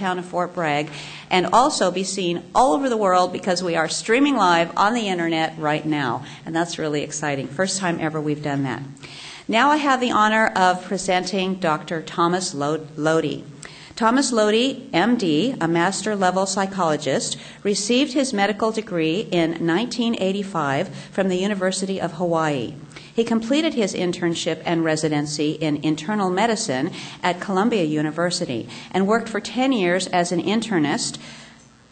town of Fort Bragg, and also be seen all over the world because we are streaming live on the internet right now. And that's really exciting. First time ever we've done that. Now I have the honor of presenting Dr. Thomas Lodi. Thomas Lodi, MD, a master level psychologist, received his medical degree in 1985 from the University of Hawaii. He completed his internship and residency in internal medicine at Columbia University and worked for 10 years as an internist,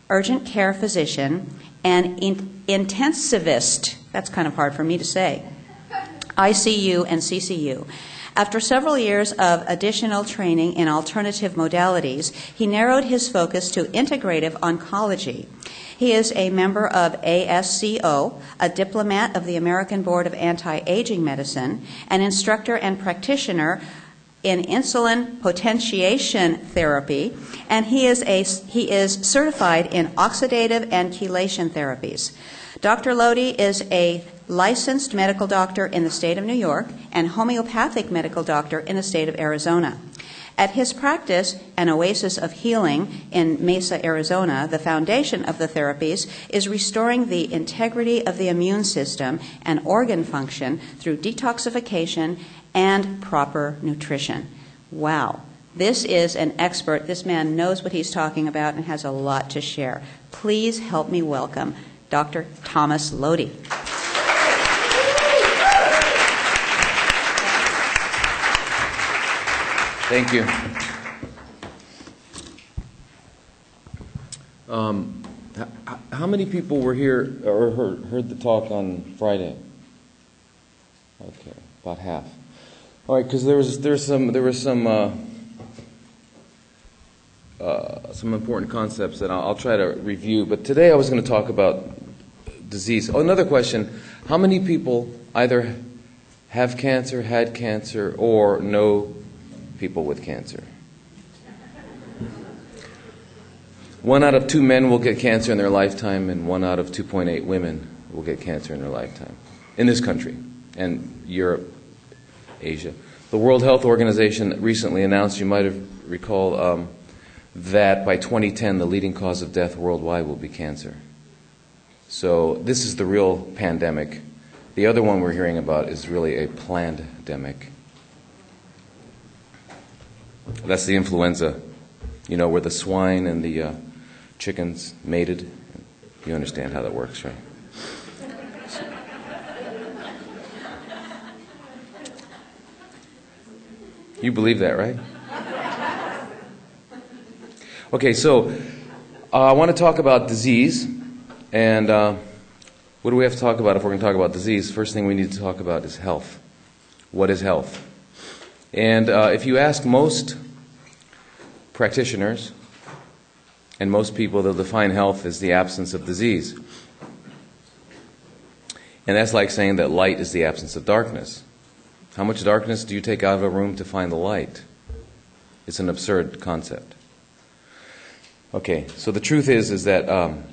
urgent care physician, and in- intensivist. That's kind of hard for me to say. ICU and CCU. After several years of additional training in alternative modalities, he narrowed his focus to integrative oncology. He is a member of ASCO, a diplomat of the American Board of Anti Aging Medicine, an instructor and practitioner in insulin potentiation therapy, and he is, a, he is certified in oxidative and chelation therapies. Dr. Lodi is a licensed medical doctor in the state of New York and homeopathic medical doctor in the state of Arizona. At his practice, an oasis of healing in Mesa, Arizona, the foundation of the therapies is restoring the integrity of the immune system and organ function through detoxification and proper nutrition. Wow. This is an expert. This man knows what he's talking about and has a lot to share. Please help me welcome Dr. Thomas Lodi. Thank you. Um, how many people were here or heard, heard the talk on Friday? Okay, about half. All right, because there was there's some there was some uh, uh, some important concepts that I'll, I'll try to review. But today I was going to talk about disease. Oh, another question: How many people either have cancer, had cancer, or know people with cancer. One out of two men will get cancer in their lifetime, and one out of 2.8 women will get cancer in their lifetime in this country and Europe, Asia. The World Health Organization recently announced, you might have recalled, um, that by 2010 the leading cause of death worldwide will be cancer. So this is the real pandemic. The other one we're hearing about is really a planned pandemic. That's the influenza, you know, where the swine and the uh, chickens mated. You understand how that works, right? You believe that, right? Okay, so uh, I want to talk about disease. And uh, what do we have to talk about if we're going to talk about disease? First thing we need to talk about is health. What is health? And uh, if you ask most practitioners and most people, they'll define health as the absence of disease. And that's like saying that light is the absence of darkness. How much darkness do you take out of a room to find the light? It's an absurd concept. Okay, so the truth is is that um,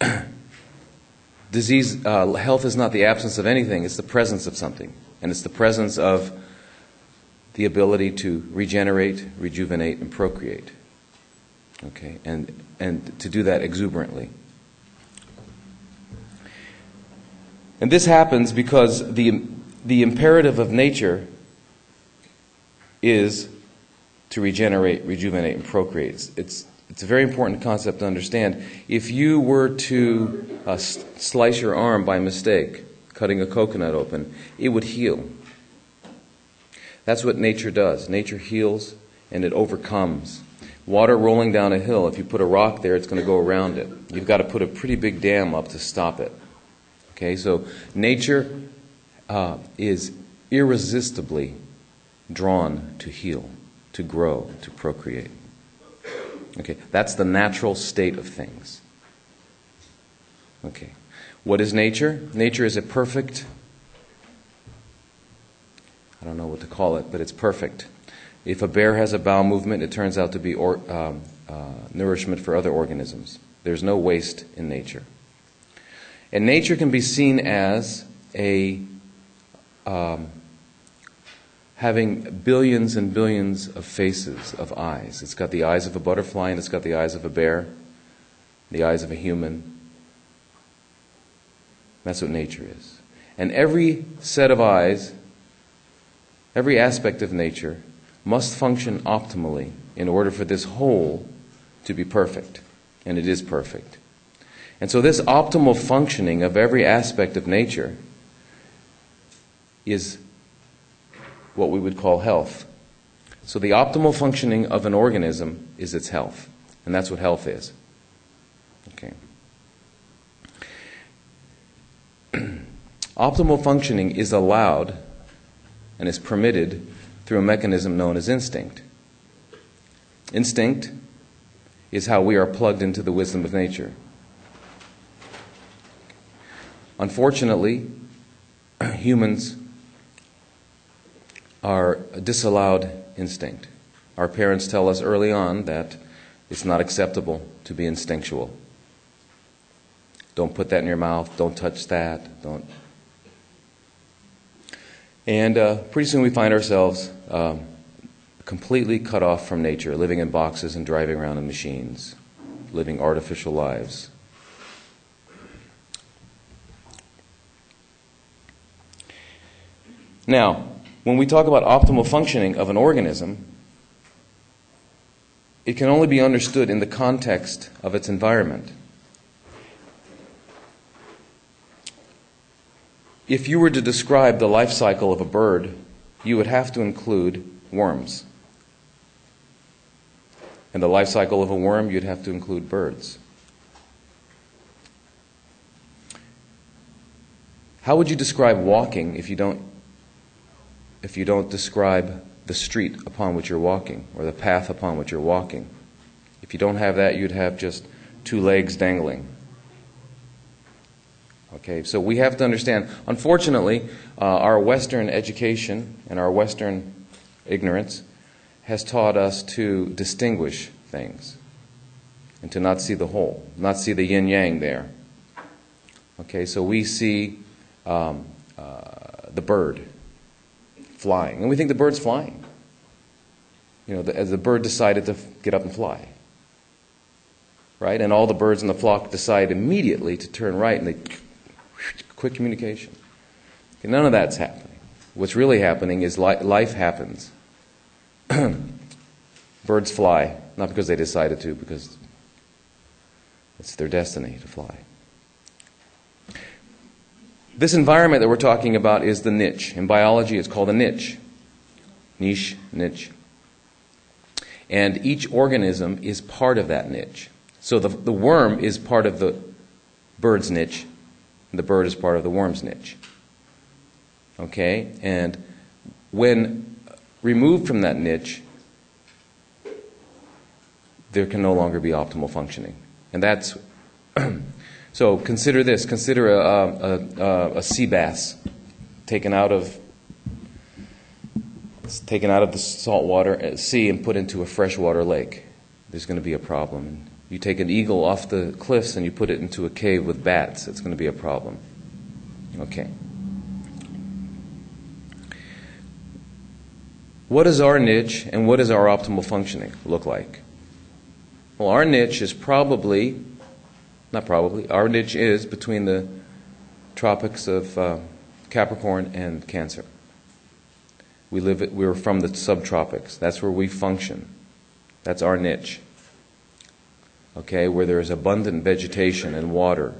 disease, uh, health is not the absence of anything; it's the presence of something, and it's the presence of the ability to regenerate, rejuvenate, and procreate. Okay, and, and to do that exuberantly. And this happens because the, the imperative of nature is to regenerate, rejuvenate, and procreate. It's, it's, a very important concept to understand. If you were to uh, slice your arm by mistake, cutting a coconut open, it would heal. That's what nature does. Nature heals and it overcomes. Water rolling down a hill, if you put a rock there, it's going to go around it. You've got to put a pretty big dam up to stop it. Okay, so nature uh, is irresistibly drawn to heal, to grow, to procreate. Okay, that's the natural state of things. Okay, what is nature? Nature is a perfect I don't know what to call it, but it's perfect. If a bear has a bowel movement, it turns out to be or, um, uh, nourishment for other organisms. There's no waste in nature. And nature can be seen as a um, having billions and billions of faces, of eyes. It's got the eyes of a butterfly and it's got the eyes of a bear, the eyes of a human. That's what nature is. And every set of eyes, every aspect of nature, must function optimally in order for this whole to be perfect. And it is perfect. And so, this optimal functioning of every aspect of nature is what we would call health. So, the optimal functioning of an organism is its health. And that's what health is. Okay. optimal functioning is allowed and is permitted through a mechanism known as instinct. Instinct is how we are plugged into the wisdom of nature. Unfortunately, humans are disallowed instinct. Our parents tell us early on that it's not acceptable to be instinctual. Don't put that in your mouth. Don't touch that. Don't. And uh, pretty soon we find ourselves um, completely cut off from nature, living in boxes and driving around in machines, living artificial lives. Now, when we talk about optimal functioning of an organism, it can only be understood in the context of its environment. If you were to describe the life cycle of a bird, you would have to include worms. And the life cycle of a worm, you'd have to include birds. How would you describe walking if you don't if you don't describe the street upon which you're walking or the path upon which you're walking. If you don't have that, you'd have just two legs dangling. Okay, so we have to understand. Unfortunately, uh, our Western education and our Western ignorance has taught us to distinguish things and to not see the whole, not see the yin yang there. Okay, so we see um, uh, the bird flying. And we think the bird's flying. You know, the, as the bird decided to get up and fly. Right? And all the birds in the flock decide immediately to turn right and they quick communication. Okay, none of that's happening. What's really happening is li- life happens. Birds fly, not because they decided to, because it's their destiny to fly. This environment that we're talking about is the niche. In biology, it's called a niche. Niche, niche. And each organism is part of that niche. So the, the worm is part of the bird's niche, the bird is part of the worm's niche. Okay? And when removed from that niche, there can no longer be optimal functioning. And that's So consider this consider a, a, a, a sea bass taken out of taken out of the saltwater uh, sea and put into a freshwater lake. There's going to be a problem. You take an eagle off the cliffs and you put it into a cave with bats, it's going to be a problem. Okay. What does our niche and what does our optimal functioning look like? Well, our niche is probably not probably, our niche is between the tropics of uh, Capricorn and Cancer. We live, we're from the subtropics. That's where we function. That's our niche. Okay, where there is abundant vegetation and water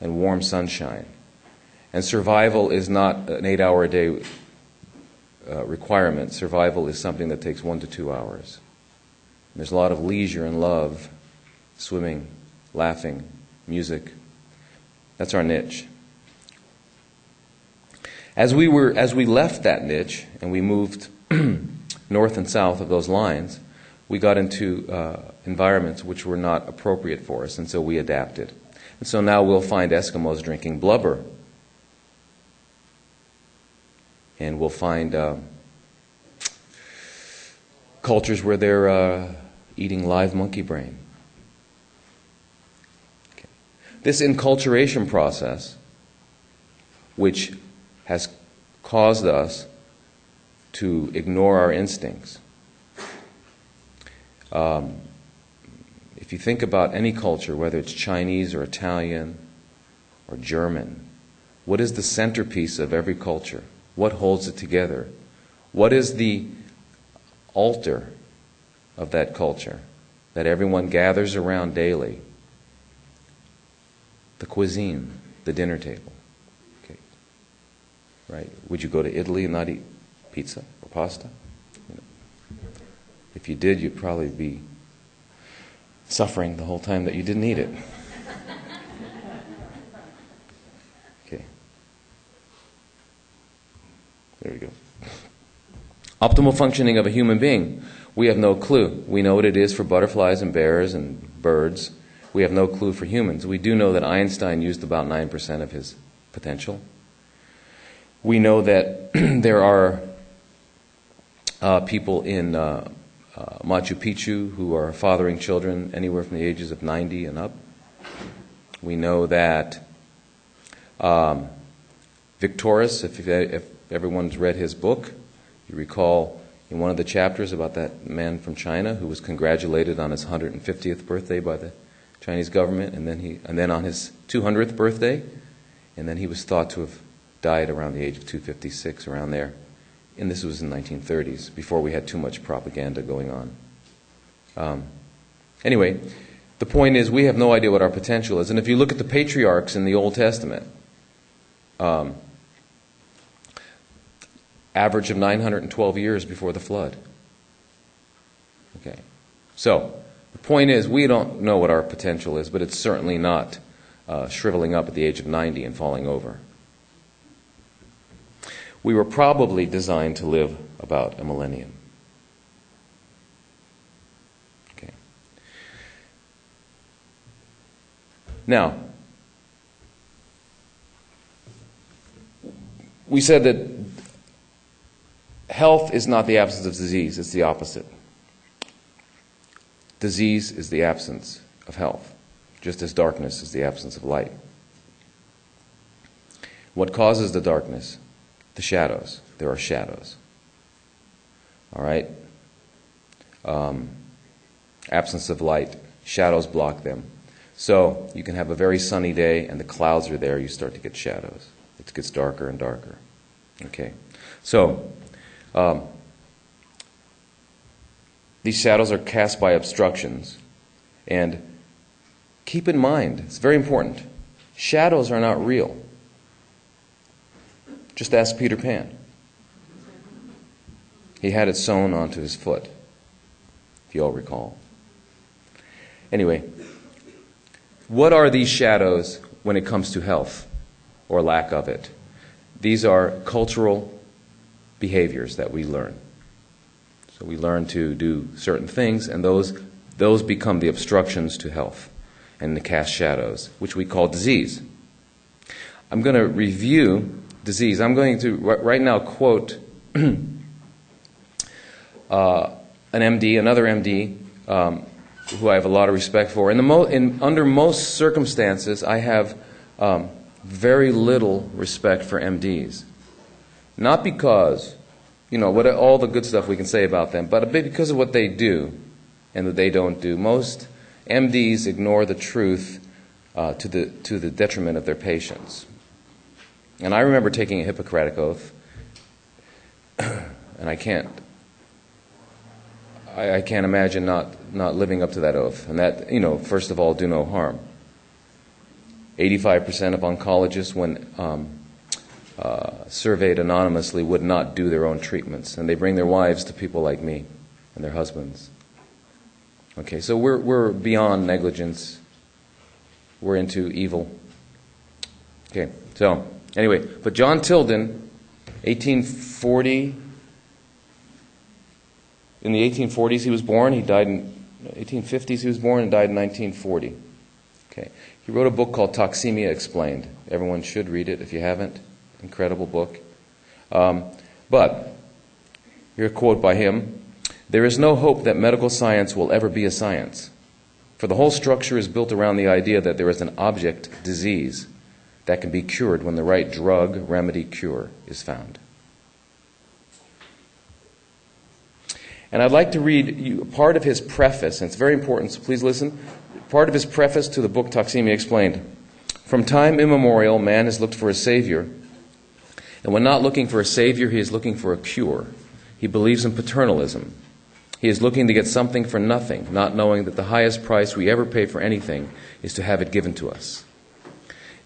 and warm sunshine. And survival is not an eight hour a day uh, requirement. Survival is something that takes one to two hours. And there's a lot of leisure and love, swimming, laughing, music. That's our niche. As we, were, as we left that niche and we moved north and south of those lines, we got into uh, environments which were not appropriate for us, and so we adapted. And so now we'll find Eskimos drinking blubber. And we'll find uh, cultures where they're uh, eating live monkey brain. This enculturation process, which has caused us to ignore our instincts. Um, if you think about any culture, whether it's Chinese or Italian or German, what is the centerpiece of every culture? What holds it together? What is the altar of that culture that everyone gathers around daily? The cuisine, the dinner table. Okay. Right? Would you go to Italy and not eat pizza or pasta? If you did, you'd probably be suffering the whole time that you didn't eat it. Okay. There we go. Optimal functioning of a human being. We have no clue. We know what it is for butterflies and bears and birds. We have no clue for humans. We do know that Einstein used about 9% of his potential. We know that there are uh, people in uh, uh, Machu Picchu who are fathering children anywhere from the ages of 90 and up. We know that um, if, if everyone's read his book, you recall in one of the chapters about that man from China who was congratulated on his 150th birthday by the Chinese government, and then he, and then on his 200th birthday, and then he was thought to have died around the age of 256, around there and this was in the 1930s, before we had too much propaganda going on. Um, anyway, the point is, we have no idea what our potential is. And if you look at the patriarchs in the Old Testament, um, average of 912 years before the flood. Okay. So, the point is, we don't know what our potential is, but it's certainly not uh, shriveling up at the age of 90 and falling over we were probably designed to live about a millennium. Okay. Now, we said that health is not the absence of disease, it's the opposite. Disease is the absence of health, just as darkness is the absence of light. What causes the darkness? The shadows. There are shadows. All right? Um, absence of light. Shadows block them. So you can have a very sunny day and the clouds are there, you start to get shadows. It gets darker and darker. Okay? So, um, these shadows are cast by obstructions. And keep in mind, it's very important, shadows are not real. Just ask Peter Pan. He had it sewn onto his foot, if you all recall. Anyway, what are these shadows when it comes to health or lack of it? These are cultural behaviors that we learn. So we learn to do certain things, and those, those become the obstructions to health and the cast shadows, which we call disease. I'm going to review disease. I'm going to right now quote uh, an MD, another MD, um, who I have a lot of respect for. In the mo- in, under most circumstances, I have um, very little respect for MDs. Not because, you know, what, all the good stuff we can say about them, but a bit because of what they do and what they don't do. Most MDs ignore the truth uh, to, the, to the detriment of their patients. And I remember taking a Hippocratic oath, and I can't. I, can't imagine not, not living up to that oath. And that, you know, first of all, do no harm. 85% of oncologists, when um, uh, surveyed anonymously, would not do their own treatments. And they bring their wives to people like me and their husbands. Okay, so we're, we're beyond negligence. We're into evil. Okay, so Anyway, but John Tilden, 1840, in the 1840s he was born. He died in 1850s he was born and died in 1940. Okay. He wrote a book called Toxemia Explained. Everyone should read it if you haven't. Incredible book. Um, but, here a quote by him There is no hope that medical science will ever be a science, for the whole structure is built around the idea that there is an object, disease, that can be cured when the right drug, remedy, cure is found. And I'd like to read you part of his preface, and it's very important, so please listen. Part of his preface to the book Toxemia Explained. From time immemorial, man has looked for a savior. And when not looking for a savior, he is looking for a cure. He believes in paternalism. He is looking to get something for nothing, not knowing that the highest price we ever pay for anything is to have it given to us.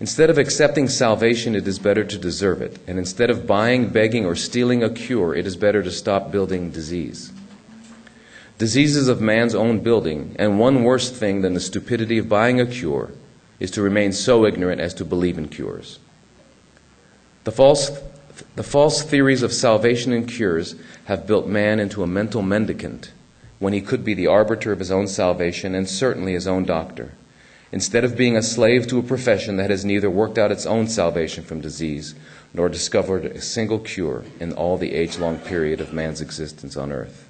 Instead of accepting salvation, it is better to deserve it. And instead of buying, begging, or stealing a cure, it is better to stop building disease diseases of man's own building, and one worse thing than the stupidity of buying a cure is to remain so ignorant as to believe in cures. The false, the false theories of salvation and cures have built man into a mental mendicant when he could be the arbiter of his own salvation and certainly his own doctor. Instead of being a slave to a profession that has neither worked out its own salvation from disease nor discovered a single cure in all the age long period of man's existence on earth.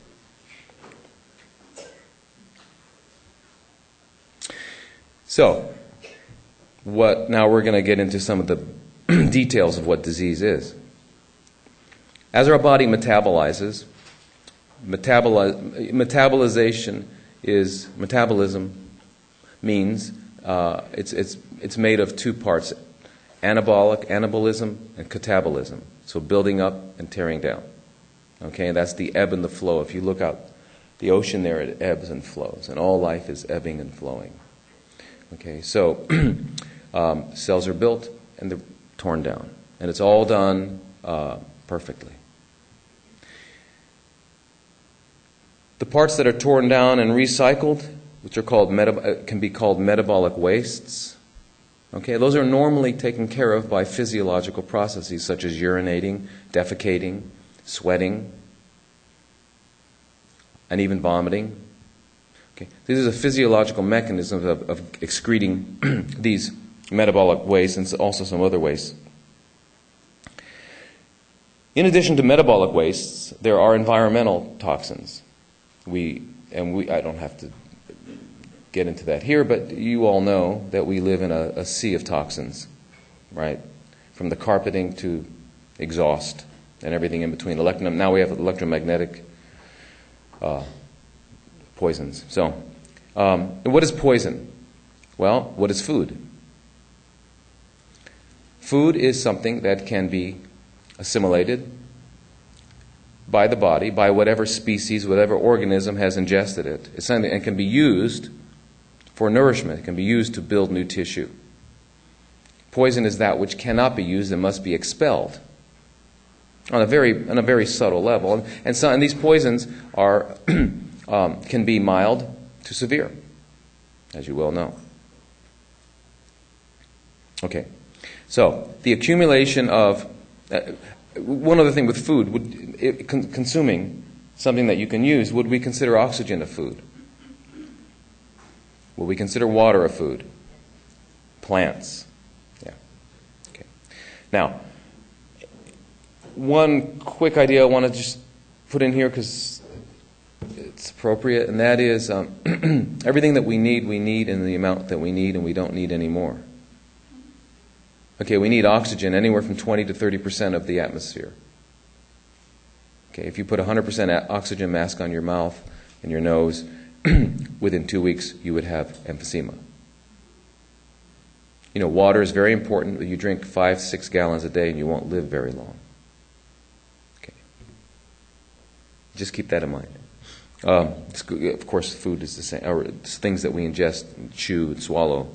So, what now we're going to get into some of the details of what disease is. As our body metabolizes, metaboli- metabolization is metabolism means uh, it's, it's, it's made of two parts anabolic, anabolism, and catabolism. So building up and tearing down. Okay, and that's the ebb and the flow. If you look out the ocean there, it ebbs and flows, and all life is ebbing and flowing. Okay, so um, cells are built and they're torn down, and it's all done uh, perfectly. The parts that are torn down and recycled, which are called meta- uh, can be called metabolic wastes. Okay, those are normally taken care of by physiological processes such as urinating, defecating, sweating, and even vomiting. Okay. This is a physiological mechanism of, of excreting these metabolic wastes and also some other wastes. In addition to metabolic wastes, there are environmental toxins. We, and we, I don't have to get into that here, but you all know that we live in a, a sea of toxins, right? From the carpeting to exhaust and everything in between. Electrum, now we have electromagnetic uh, poisons. So, um, what is poison? Well, what is food? Food is something that can be assimilated by the body, by whatever species, whatever organism has ingested it. It's and can be used for nourishment. It can be used to build new tissue. Poison is that which cannot be used and must be expelled on a very, on a very subtle level. And, and, so, and these poisons are um, can be mild to severe, as you well know. Okay, so the accumulation of uh, one other thing with food, would, it, con- consuming something that you can use, would we consider oxygen a food? Would we consider water a food? Plants. Yeah. Okay. Now, one quick idea I want to just put in here because it's appropriate, and that is um, everything that we need, we need in the amount that we need, and we don't need any more. Okay, we need oxygen anywhere from 20 to 30 percent of the atmosphere. Okay, if you put a 100 percent oxygen mask on your mouth and your nose, within two weeks you would have emphysema. You know, water is very important. You drink five, six gallons a day and you won't live very long. Okay. Just keep that in mind. Um, of course, food is the same, or things that we ingest, chew, and swallow.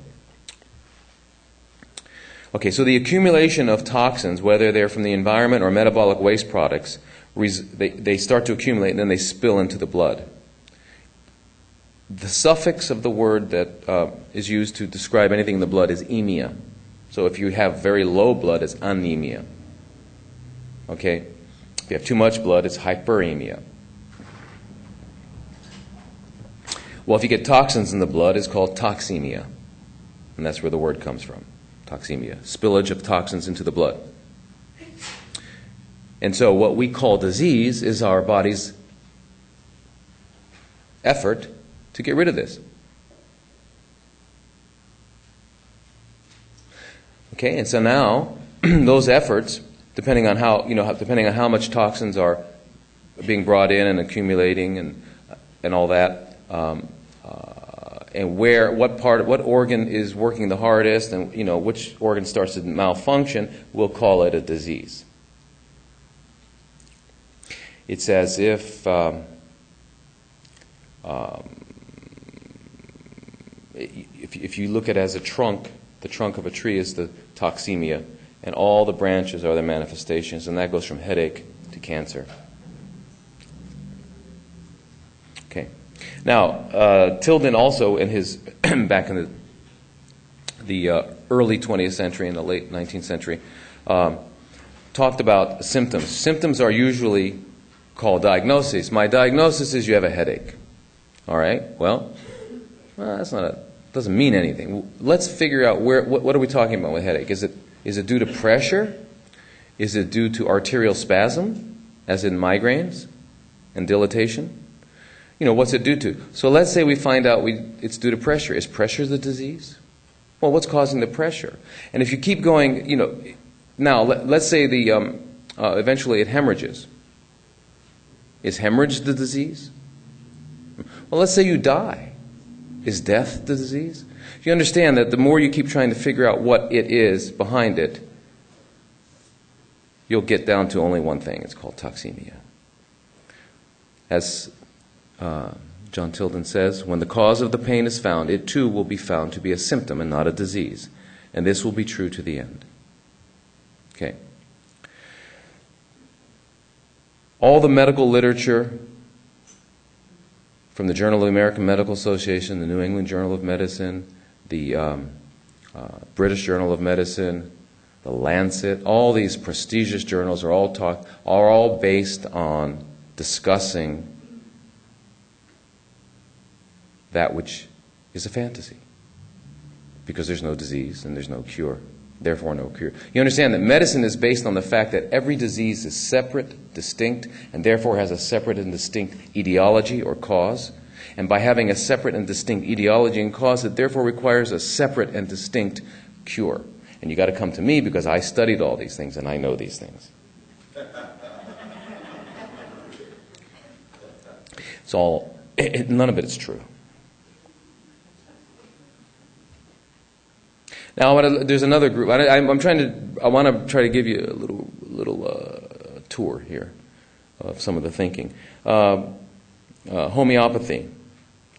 Okay, so the accumulation of toxins, whether they're from the environment or metabolic waste products, they, they start to accumulate and then they spill into the blood. The suffix of the word that uh, is used to describe anything in the blood is emia. So if you have very low blood, it's anemia. Okay? If you have too much blood, it's hyperemia. Well, if you get toxins in the blood, it's called toxemia. And that's where the word comes from toxemia, spillage of toxins into the blood. And so, what we call disease is our body's effort to get rid of this. Okay, and so now those efforts, depending on how you know, depending on how much toxins are being brought in and accumulating and, and all that. Um, uh, and where, what part, what organ is working the hardest, and you know which organ starts to malfunction, we'll call it a disease. It's as if um, um, if, you look at it as a trunk, the trunk of a tree is the toxemia, and all the branches are the manifestations, and that goes from headache to cancer. Okay. Now, uh, Tilden also, in his back in the the uh, early 20th century and the late 19th century, um, talked about symptoms. Symptoms are usually called diagnoses. My diagnosis is you have a headache. All right. Well, well that's not a doesn't mean anything. Let's figure out where what, what are we talking about with headache? Is it is it due to pressure? Is it due to arterial spasm, as in migraines and dilatation? You know, what's it due to? So let's say we find out we, it's due to pressure. Is pressure the disease? Well, what's causing the pressure? And if you keep going, you know, now let, us say the um, uh, eventually it hemorrhages. Is hemorrhage the disease? Well, let's say you die. Is death the disease? You understand that the more you keep trying to figure out what it is behind it, you'll get down to only one thing. It's called toxemia. As uh, John Tilden says, when the cause of the pain is found, it too will be found to be a symptom and not a disease. And this will be true to the end. Okay. All the medical literature from the Journal of the American Medical Association, the New England Journal of Medicine, the um, uh, British Journal of Medicine, the Lancet, all these prestigious journals are all talk are all based on discussing that which is a fantasy. Because there's no disease and there's no cure. Therefore, no cure. You understand that medicine is based on the fact that every disease is separate, distinct, and therefore has a separate and distinct etiology or cause. And by having a separate and distinct etiology and cause, it therefore requires a separate and distinct cure. And you got to come to me because I studied all these things and I know these things. It's all, none of it is true. Now, there's another group. I, am trying to. I want to try to give you a little little uh, tour here of some of the thinking. Uh, uh, homeopathy.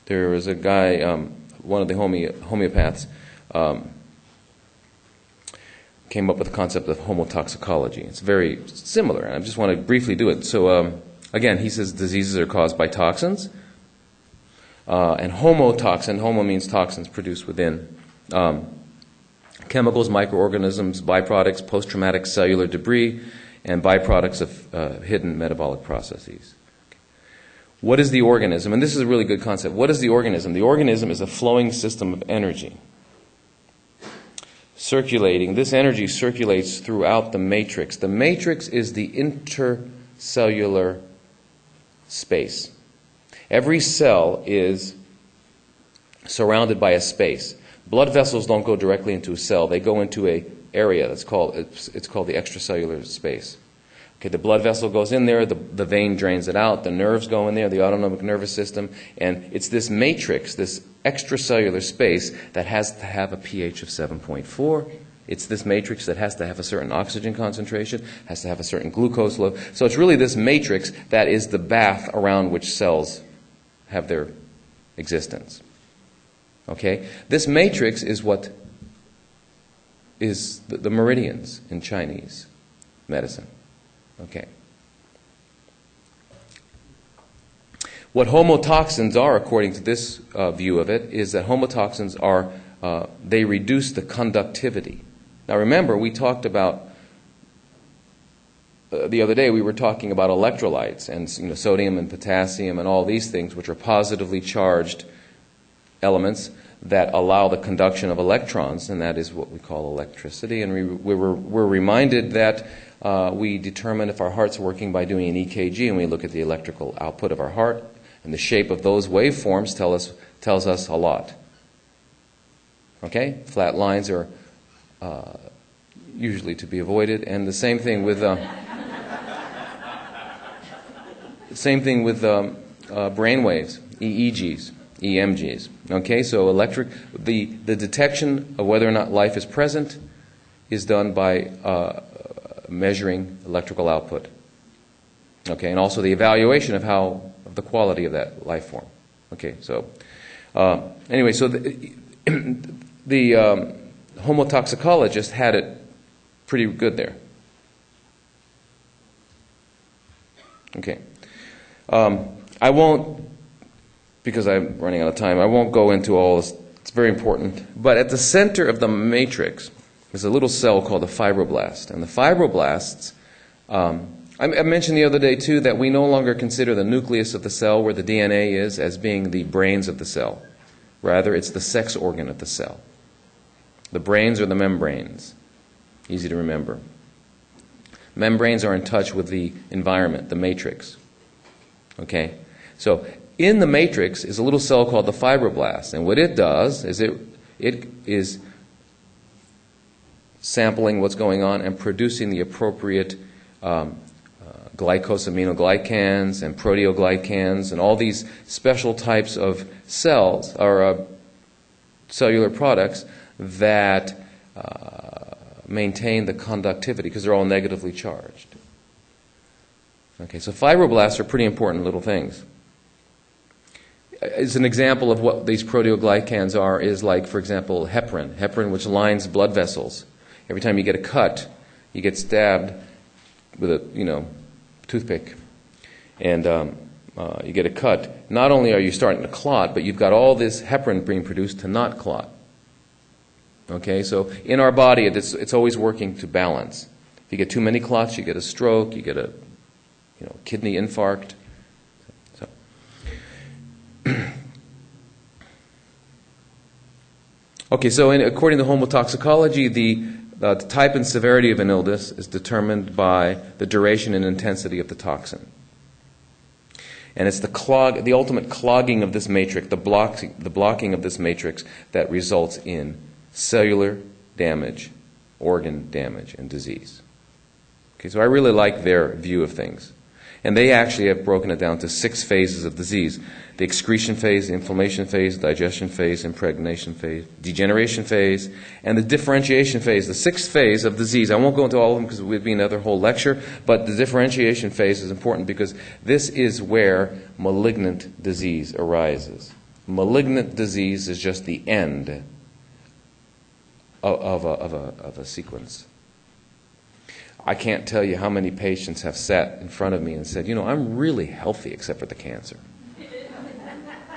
There was a guy, um, one of the home- homeopaths, um, came up with the concept of homotoxicology. It's very similar, and I just want to briefly do it. So, um, again, he says diseases are caused by toxins, uh, and homotoxin. Homo means toxins produced within. Um, chemicals, microorganisms, byproducts, post traumatic cellular debris, and byproducts of uh, hidden metabolic processes. What is the organism? And this is a really good concept. What is the organism? The organism is a flowing system of energy. Circulating. This energy circulates throughout the matrix. The matrix is the intercellular space. Every cell is surrounded by a space. Blood vessels don't go directly into a cell. They go into a area that's called it's, it's called the extracellular space. Okay, the blood vessel goes in there, the, the vein drains it out, the nerves go in there, the autonomic nervous system, and it's this matrix, this extracellular space that has to have a pH of 7.4. It's this matrix that has to have a certain oxygen concentration, has to have a certain glucose level. So it's really this matrix that is the bath around which cells have their existence. Okay? This matrix is what is the, the meridians in Chinese medicine. Okay. What homotoxins are, according to this uh, view of it, is that homotoxins are, uh, they reduce the conductivity. Now remember, we talked about, uh, the other day we were talking about electrolytes and you know, sodium and potassium and all these things, which are positively charged elements that allow the conduction of electrons, and that is what we call electricity. And we, we were, we're reminded that uh, we determine if our heart's working by doing an EKG, and we look at the electrical output of our heart, and the shape of those waveforms tell us, tells us a lot. Okay? Flat lines are uh, usually to be avoided, and the same thing with. Uh, same thing with um, uh, brain waves, EEGs, EMGs. Okay, so electric, the, the detection of whether or not life is present is done by uh, measuring electrical output. Okay, and also the evaluation of how, of the quality of that life form. Okay, so uh, anyway, so the, the um, homotoxicologist had it pretty good there. Okay. Um, I won't, because I'm running out of time, I won't go into all this. It's very important. But at the center of the matrix is a little cell called the fibroblast. And the fibroblasts, um, I, I mentioned the other day too that we no longer consider the nucleus of the cell where the DNA is as being the brains of the cell. Rather, it's the sex organ of the cell. The brains are the membranes. Easy to remember. Membranes are in touch with the environment, the matrix. Okay? So, in the matrix is a little cell called the fibroblast. And what it does is it, it is sampling what's going on and producing the appropriate um, uh, glycosaminoglycans and proteoglycans and all these special types of cells or uh, cellular products that uh, maintain the conductivity because they're all negatively charged. Okay, so fibroblasts are pretty important little things. As an example of what these proteoglycans are, is like, for example, heparin. Heparin, which lines blood vessels. Every time you get a cut, you get stabbed with a, you know, toothpick, and um, uh, you get a cut. Not only are you starting to clot, but you've got all this heparin being produced to not clot. Okay, so in our body, it's, it's always working to balance. If you get too many clots, you get a stroke, you get a you know, kidney infarct. Okay, so in, according to homotoxicology, the, uh, the type and severity of an illness is determined by the duration and intensity of the toxin. And it's the, clog, the ultimate clogging of this matrix, the, block, the blocking of this matrix, that results in cellular damage, organ damage, and disease. Okay, so I really like their view of things. And they actually have broken it down to six phases of disease the excretion phase, the inflammation phase, digestion phase, impregnation phase, degeneration phase, and the differentiation phase, the sixth phase of disease. I won't go into all of them because it would be another whole lecture, but the differentiation phase is important because this is where malignant disease arises. Malignant disease is just the end of, a, of, a, of a sequence. I can't tell you how many patients have sat in front of me and said, you know, I'm really healthy except for the cancer.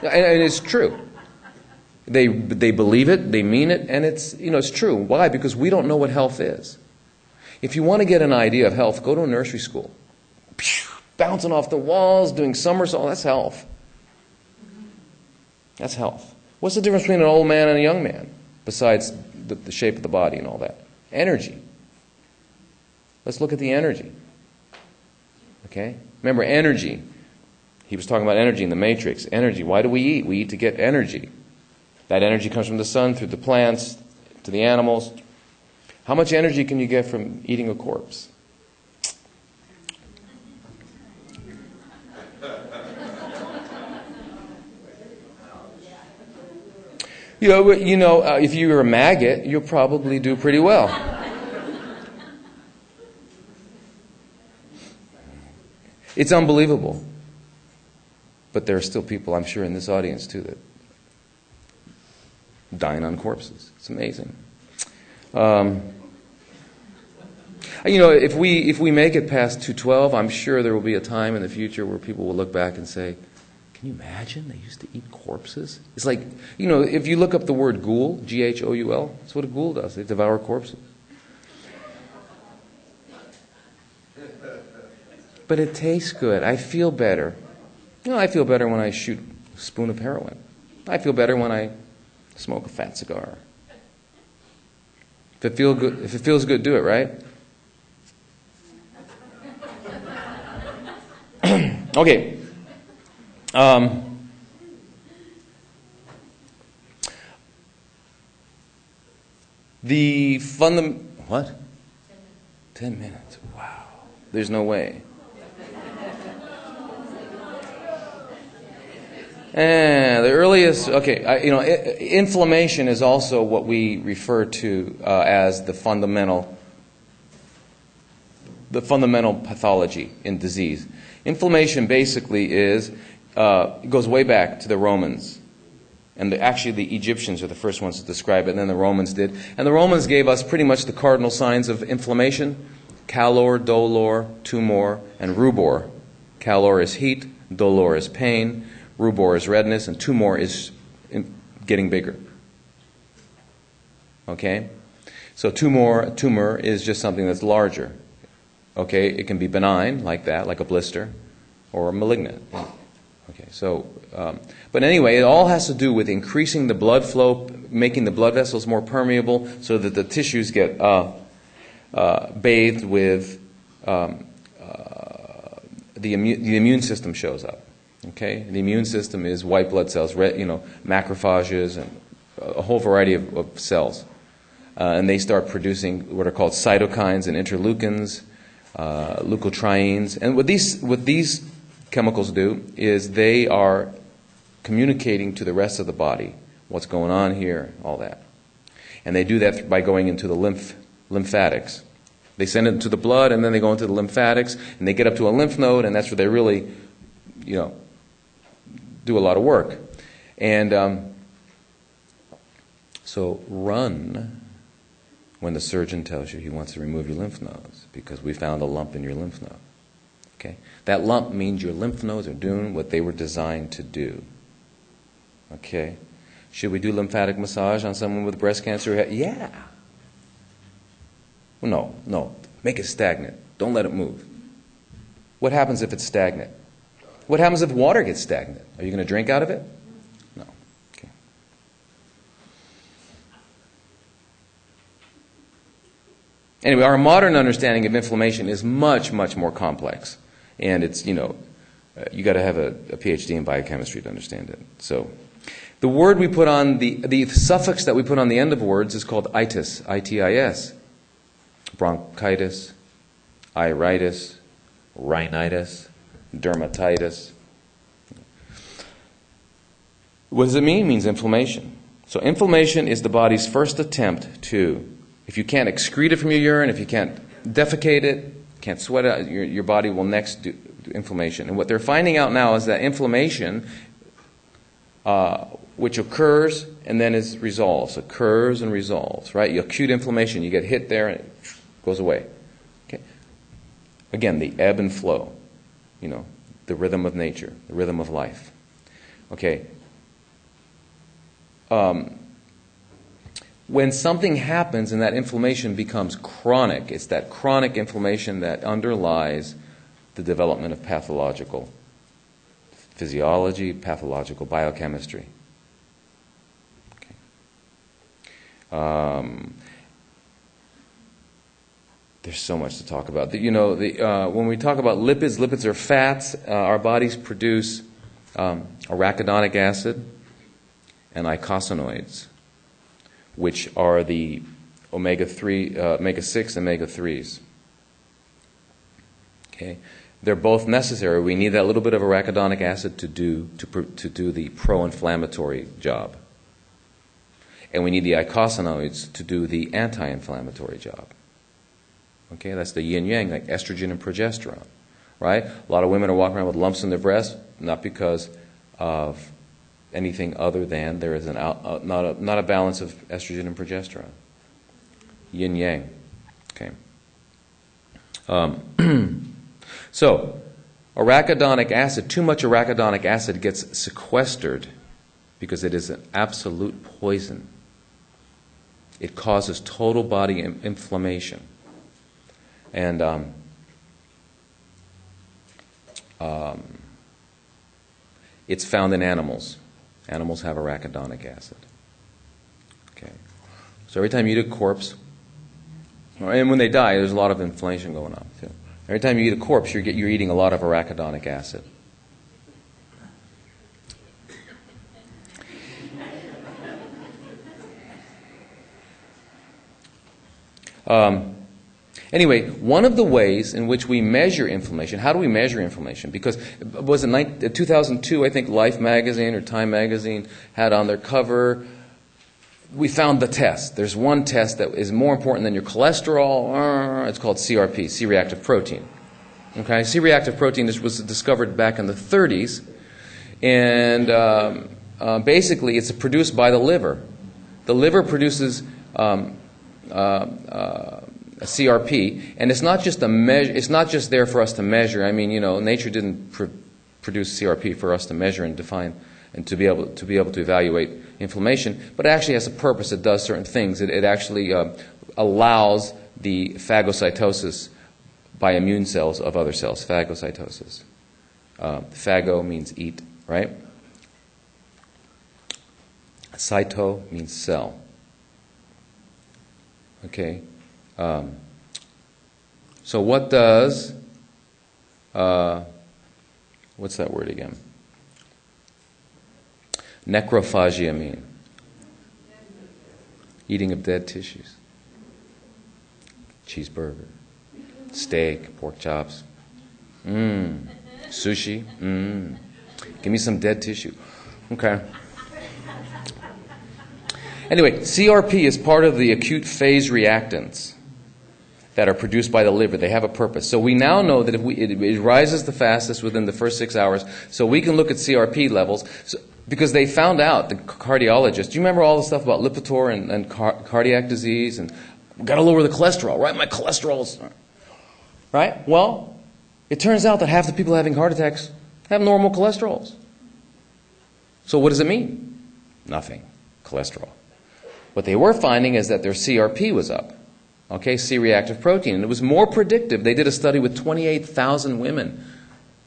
and, it's true. They, they believe it, they mean it, and it's, you know, it's true. Why? Because we don't know what health is. If you want to get an idea of health, go to a nursery school. bouncing off the walls, doing somersaults, that's health. That's health. What's the difference between an old man and a young man, besides the, the shape of the body and all that? Energy. Let's look at the energy. Okay? Remember, energy. He was talking about energy in the matrix. Energy. Why do we eat? We eat to get energy. That energy comes from the sun, through the plants, to the animals. How much energy can you get from eating a corpse? You know, you know uh, if you're a maggot, you'll probably do pretty well. It's unbelievable. But there are still people, I'm sure, in this audience too, that dine on corpses. It's amazing. Um, you know, if we if we make it past 212, I'm sure there will be a time in the future where people will look back and say, "Can you imagine they used to eat corpses?" It's like, you know, if you look up the word ghoul, G H O U L, that's what a ghoul does. They devour corpses. But it tastes good. I feel better. You know, I feel better when I shoot a spoon of heroin. I feel better when I smoke a fat cigar. If it, feel good, if it feels good, do it, right? okay. Um, the fundam what? Ten minutes. Wow. There's no way. And the earliest, okay, I, you know, i- inflammation is also what we refer to uh, as the fundamental, the fundamental pathology in disease. Inflammation basically is uh, goes way back to the Romans, and the, actually the Egyptians are the first ones to describe it, and then the Romans did. And the Romans gave us pretty much the cardinal signs of inflammation: calor, dolor, tumor, and rubor. Calor is heat, dolor is pain, rubor is redness, and tumor is getting bigger. Okay? So tumor, tumor is just something that's larger. Okay? It can be benign, like that, like a blister, or malignant. Okay, so, um, but anyway, it all has to do with increasing the blood flow, making the blood vessels more permeable so that the tissues get uh, uh, bathed with um, uh, the, immu- the immune system shows up. Okay, the immune system is white blood cells, red, you know, macrophages, and a whole variety of, of cells, uh, and they start producing what are called cytokines and interleukins, uh, leukotrienes, and what these what these chemicals do is they are communicating to the rest of the body what's going on here, all that, and they do that by going into the lymph lymphatics. They send it into the blood, and then they go into the lymphatics, and they get up to a lymph node, and that's where they really, you know, do a lot of work. And um, so run when the surgeon tells you he wants to remove your lymph nodes because we found a lump in your lymph node. Okay? That lump means your lymph nodes are doing what they were designed to do. Okay? Should we do lymphatic massage on someone with breast cancer? Yeah. No, no. Make it stagnant. Don't let it move. What happens if it's stagnant? What happens if water gets stagnant? Are you going to drink out of it? No. Okay. Anyway, our modern understanding of inflammation is much, much more complex. And it's, you know, uh, you got to have a, a PhD in biochemistry to understand it. So, the word we put on the, the suffix that we put on the end of words is called itis, I T I S. Bronchitis, iritis, rhinitis, dermatitis. What does it mean? It means inflammation. So, inflammation is the body's first attempt to, if you can't excrete it from your urine, if you can't defecate it, can't sweat it, your, your body will next do, do inflammation. And what they're finding out now is that inflammation, uh, which occurs and then is resolves, occurs and resolves, right? You acute inflammation, you get hit there and it goes away. Okay? Again, the ebb and flow, you know, the rhythm of nature, the rhythm of life. Okay. Um, when something happens and that inflammation becomes chronic, it's that chronic inflammation that underlies the development of pathological physiology, pathological biochemistry. Okay. Um, there's so much to talk about. You know, the, uh, when we talk about lipids, lipids are fats. Uh, our bodies produce um, arachidonic acid and eicosanoids, which are the omega three, uh, omega six, omega threes. Okay, they're both necessary. We need that little bit of arachidonic acid to do to, pr- to do the pro-inflammatory job, and we need the eicosanoids to do the anti-inflammatory job. Okay, that's the yin yang, like estrogen and progesterone, right? A lot of women are walking around with lumps in their breasts, not because of anything other than there is an out, uh, not, a, not a balance of estrogen and progesterone. Yin yang. Okay. Um, so, arachidonic acid, too much arachidonic acid gets sequestered because it is an absolute poison. It causes total body inflammation. And um, um, it's found in animals. Animals have arachidonic acid. Okay. So every time you eat a corpse, and when they die, there's a lot of inflammation going on too. Every time you eat a corpse, you're, get, you're eating a lot of arachidonic acid. Um, Anyway, one of the ways in which we measure inflammation, how do we measure inflammation? Because it was in 2002, I think Life magazine or Time magazine had on their cover, we found the test. There's one test that is more important than your cholesterol. Uh, it's called CRP, C reactive protein. Okay, C reactive protein was discovered back in the 30s, and um, uh, basically it's produced by the liver. The liver produces um, uh, uh a CRP, and it's not just a measure. It's not just there for us to measure. I mean, you know, nature didn't pr- produce CRP for us to measure and define and to be able to be able to evaluate inflammation, but it actually has a purpose. It does certain things. It, it actually uh, allows the phagocytosis by immune cells of other cells. Phagocytosis. Uh, phago means eat, right? Cyto means cell. Okay. Um, so what does uh, what's that word again? Necrophagia mean? Eating of dead tissues. Cheeseburger, steak, pork chops. Mmm. Sushi. Mmm. Give me some dead tissue. Okay. Anyway, CRP is part of the acute phase reactants that are produced by the liver. They have a purpose. So we now know that if we, it, it rises the fastest within the first six hours, so we can look at CRP levels. So, because they found out, the cardiologists, do you remember all the stuff about Lipitor and, and car, cardiac disease and got to lower the cholesterol, right? My cholesterol's, right? Well, it turns out that half the people having heart attacks have normal cholesterols. So what does it mean? Nothing. Cholesterol. What they were finding is that their CRP was up okay, C reactive protein. And it was more predictive. They did a study with 28,000 women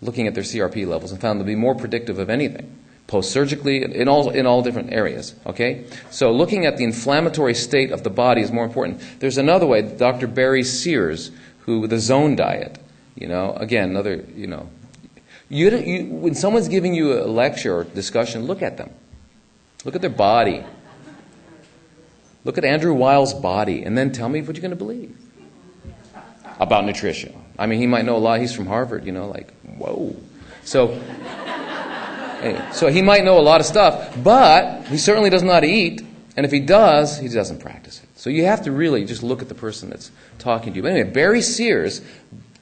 looking at their CRP levels and found them to be more predictive of anything, post surgically, in all, in all different areas, okay? So looking at the inflammatory state of the body is more important. There's another way, Dr. Barry Sears, who, with the zone diet, you know, again, another, you know, you, you, when someone's giving you a lecture or discussion, look at them. Look at their body. Look at Andrew Weil's body and then tell me what you're going to believe about nutrition. I mean, he might know a lot. He's from Harvard, you know, like, whoa. So, anyway, so he might know a lot of stuff, but he certainly does not eat. And if he does, he doesn't practice it. So you have to really just look at the person that's talking to you. But anyway, Barry Sears,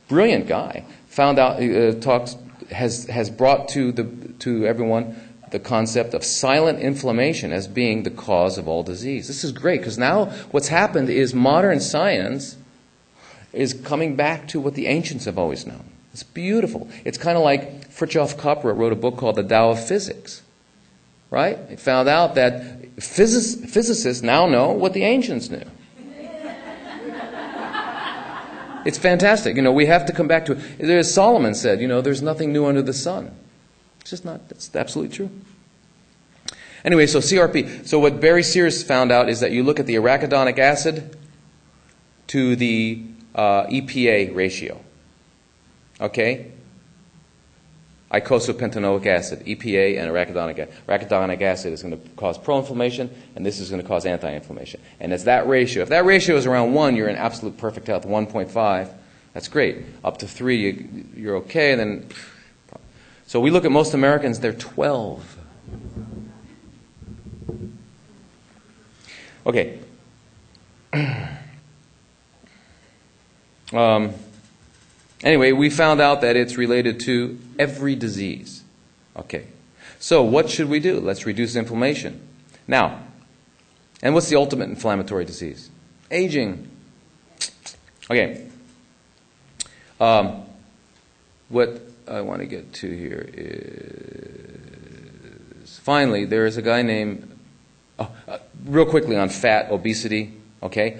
brilliant guy, found out, uh, talks, has, has brought to, the, to everyone the concept of silent inflammation as being the cause of all disease. This is great because now what's happened is modern science is coming back to what the ancients have always known. It's beautiful. It's kind of like Fritjof Capra wrote a book called The Tao of Physics. Right? He found out that physicists now know what the ancients knew. It's fantastic. You know, we have to come back to it. As Solomon said, you know, there's nothing new under the sun. It's just not, that's absolutely true. Anyway, so CRP. So what Barry Sears found out is that you look at the arachidonic acid to the uh, EPA ratio. Okay? Eicosapentaenoic acid, EPA, and arachidonic acid. Arachidonic acid is going to cause pro-inflammation, and this is going to cause anti-inflammation. And it's that ratio. If that ratio is around 1, you're in absolute perfect health. 1.5, that's great. Up to 3, you, are okay, and then so we look at most Americans, they're 12. Okay. Um, anyway, we found out that it's related to every disease. Okay. So, what should we do? Let's reduce inflammation. Now, and what's the ultimate inflammatory disease? Aging. Okay. Um, what I want to get to here is finally, there is a guy named, oh, uh, real quickly on fat, obesity, okay?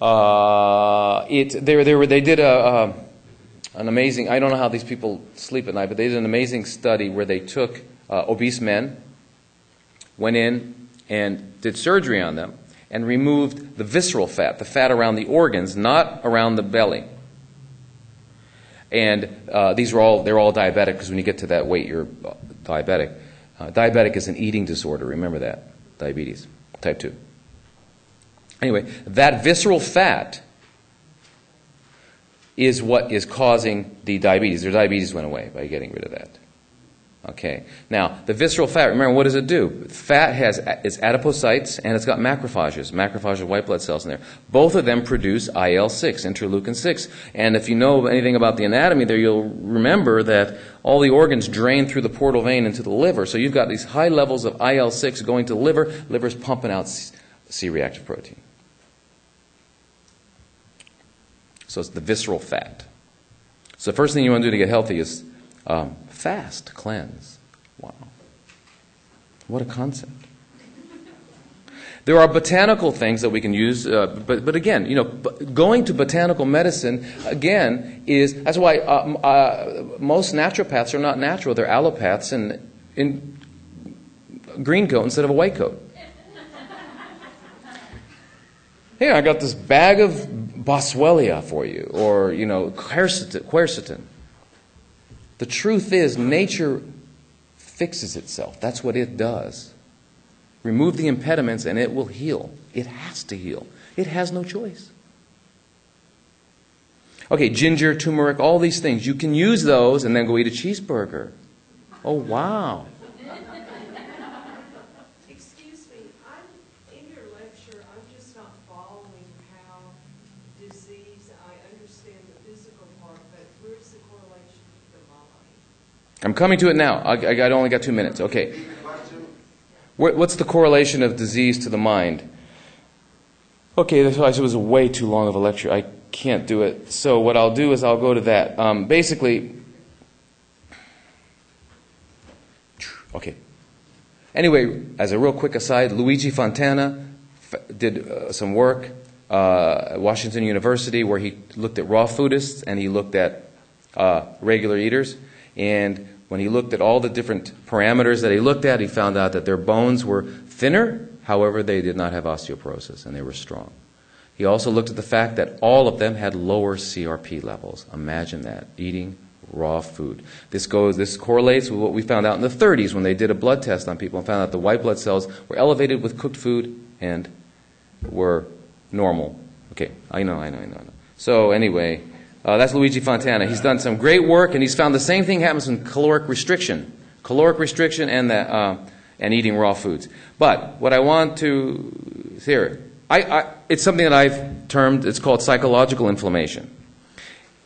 Uh, it, they, they, were, they did a, an amazing, I don't know how these people sleep at night, but they did an amazing study where they took uh, obese men, went in and did surgery on them, and removed the visceral fat, the fat around the organs, not around the belly. And uh, these are all, they're all diabetic because when you get to that weight, you're uh, diabetic. Uh, diabetic is an eating disorder. Remember that. Diabetes, type 2. Anyway, that visceral fat is what is causing the diabetes. Their diabetes went away by getting rid of that. Okay. Now, the visceral fat, remember, what does it do? Fat has its adipocytes and it's got macrophages, macrophage white blood cells in there. Both of them produce IL-6, interleukin 6. And if you know anything about the anatomy there, you'll remember that all the organs drain through the portal vein into the liver. So you've got these high levels of IL-6 going to the liver. Liver's pumping out C-reactive protein. So it's the visceral fat. So the first thing you want to do to get healthy is um, fast, cleanse. Wow. What a concept. There are botanical things that we can use, uh, but, but again, you know, going to botanical medicine, again, is, that's why uh, uh, most naturopaths are not natural. They're allopaths in, in green coat instead of a white coat. Here, I got this bag of boswellia for you, or, you know, quercetin. The truth is, nature fixes itself. That's what it does. Remove the impediments and it will heal. It has to heal. It has no choice. Okay, ginger, turmeric, all these things. You can use those and then go eat a cheeseburger. Oh, wow. I'm coming to it now. I, I only got two minutes. Okay. What's the correlation of disease to the mind? Okay, this was way too long of a lecture. I can't do it. So what I'll do is I'll go to that. Um, basically, okay. Anyway, as a real quick aside, Luigi Fontana did uh, some work uh, at Washington University where he looked at raw foodists and he looked at uh, regular eaters. And when he looked at all the different parameters that he looked at, he found out that their bones were thinner, however, they did not have osteoporosis and they were strong. He also looked at the fact that all of them had lower CRP levels. Imagine that, eating raw food. This goes this correlates with what we found out in the 30s when they did a blood test on people and found out the white blood cells were elevated with cooked food and were normal. Okay, I know, I know, I know. I know. So anyway, uh, that's Luigi Fontana. He's done some great work, and he's found the same thing happens in caloric restriction, caloric restriction, and the, uh, and eating raw foods. But what I want to here, I, I, it's something that I've termed. It's called psychological inflammation.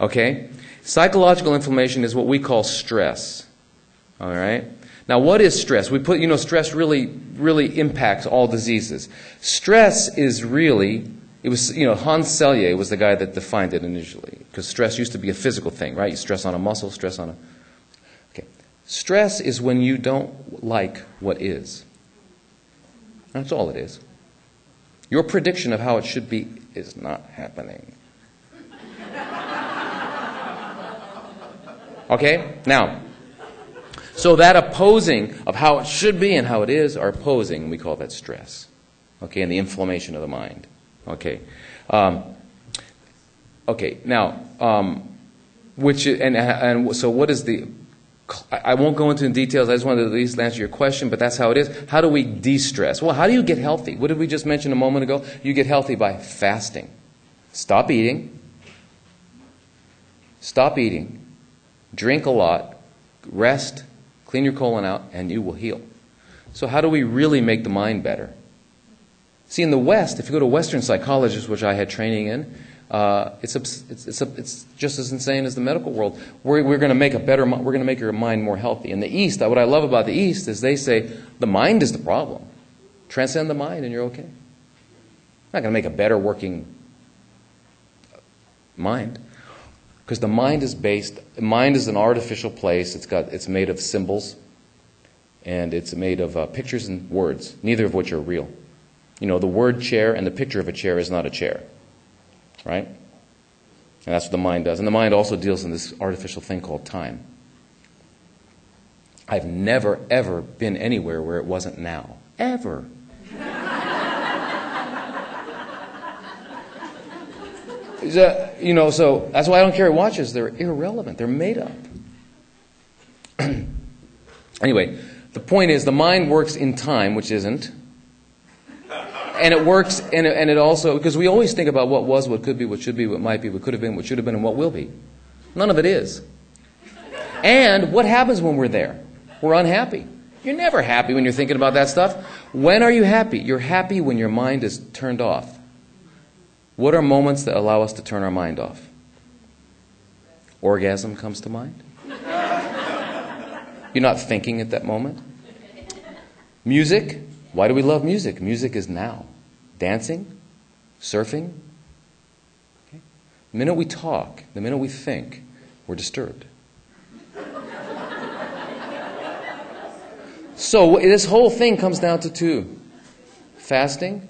Okay, psychological inflammation is what we call stress. All right. Now, what is stress? We put, you know, stress really, really impacts all diseases. Stress is really it was, you know, Hans Selye was the guy that defined it initially, because stress used to be a physical thing, right? You stress on a muscle, stress on a. Okay. Stress is when you don't like what is. That's all it is. Your prediction of how it should be is not happening. Okay? Now, so that opposing of how it should be and how it is are opposing, we call that stress. Okay, and the inflammation of the mind. Okay. Um, okay. Now, um, which and and so what is the? I won't go into the details. I just wanted to at least answer your question, but that's how it is. How do we de-stress? Well, how do you get healthy? What did we just mention a moment ago? You get healthy by fasting. Stop eating. Stop eating. Drink a lot. Rest. Clean your colon out, and you will heal. So, how do we really make the mind better? See, in the West, if you go to Western psychologists, which I had training in, uh, it's, it's, it's, it's, just as insane as the medical world. We're, we're going to make a better, we're going to make your mind more healthy. In the East, what I love about the East is they say the mind is the problem. Transcend the mind and you're okay. Not going to make a better working mind. Because the mind is based, mind is an artificial place. It's, got, it's made of symbols and it's made of uh, pictures and words, neither of which are real. You know, the word chair and the picture of a chair is not a chair. Right? And that's what the mind does. And the mind also deals in this artificial thing called time. I've never, ever been anywhere where it wasn't now. Ever. you know, so that's why I don't carry watches. They're irrelevant, they're made up. anyway, the point is the mind works in time, which isn't. And it works, and it, and it also, because we always think about what was, what could be, what should be, what might be, what could have been, what should have been, and what will be. None of it is. And what happens when we're there? We're unhappy. You're never happy when you're thinking about that stuff. When are you happy? You're happy when your mind is turned off. What are moments that allow us to turn our mind off? Orgasm comes to mind. You're not thinking at that moment. Music. Why do we love music? Music is now. Dancing, surfing. Okay. The minute we talk, the minute we think, we're disturbed. So this whole thing comes down to two fasting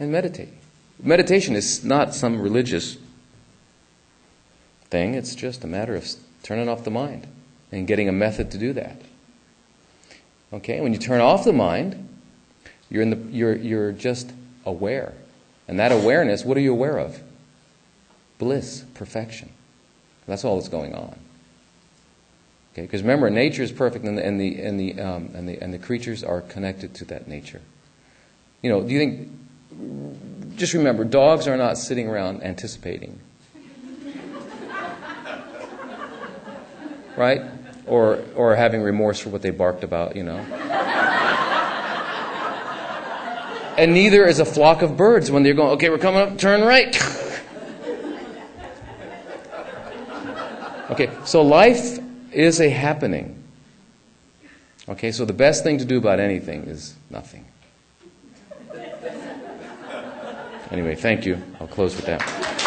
and meditating. Meditation is not some religious thing, it's just a matter of turning off the mind and getting a method to do that. Okay, when you turn off the mind, you're, in the, you're, you're just aware. And that awareness, what are you aware of? Bliss, perfection. That's all that's going on. Okay, because remember, nature is perfect, and the, and the, and the, um, and the, and the creatures are connected to that nature. You know, do you think, just remember, dogs are not sitting around anticipating. right? Or, or having remorse for what they barked about, you know. And neither is a flock of birds when they're going, okay, we're coming up, turn right. okay, so life is a happening. Okay, so the best thing to do about anything is nothing. Anyway, thank you. I'll close with that.